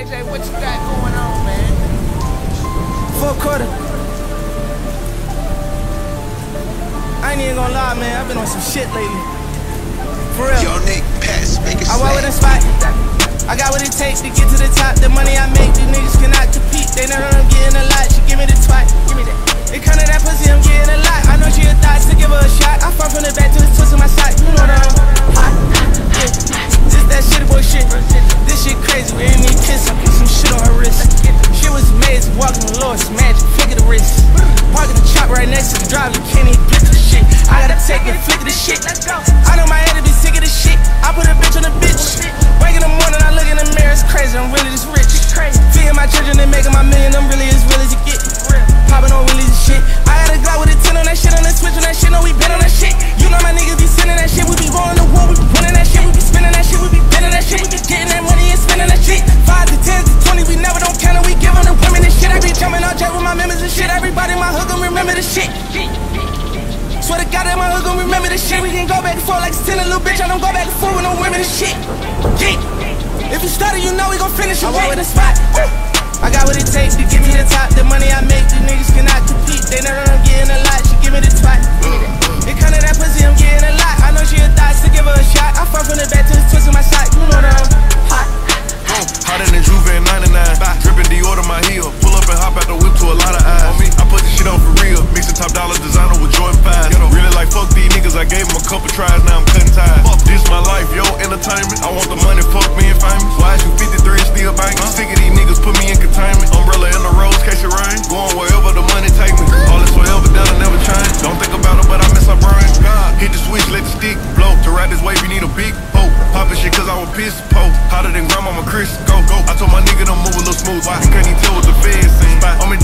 KJ, what you got going on, man? Fourth quarter. I ain't even gonna lie, man. I've been on some shit lately. For real. Yo, Nick, pass, make it I walk with a spot. I got what it takes to get to the top. The money I make, these niggas cannot compete. They know I'm getting a lot. She give me the Swear to God that my hood gon' remember this shit. We can go back and forth like it's ten a little bitch. I don't go back and forth with no women and shit. Yeah. If you stutter, you know we gon' finish. I walk with a spot. I got what it takes to get me the top. The money I make, these niggas cannot compete. They know that I'm getting a lot. She give me the twat. It come to that pussy, I'm getting a lot. I know she a thought to give her a shot. I fuck from the back to the twist of my side. You know that I'm hot. Hotter than Juve in 99. Dripping Dior to my heel. Pull up and hop out the whip to a lot of eyes. On me, I put this now I'm cutting ties. This my life, yo, entertainment. I want the money, fuck being famous. Why is you 53 and still banging? Sick of these niggas, put me in containment. Umbrella in the Rolls, case it rain. Going wherever the money take me. All this forever done, I never change. Don't think about it, but I miss my brain. God, hit the switch, let the stick blow. To ride this wave, you need a big hoe. Poppin' shit cause I was pissed, po. Hotter than grandmama Chris, go, go. I told my nigga to move a little smooth. Why? can't he tell what the feds seen. I'm in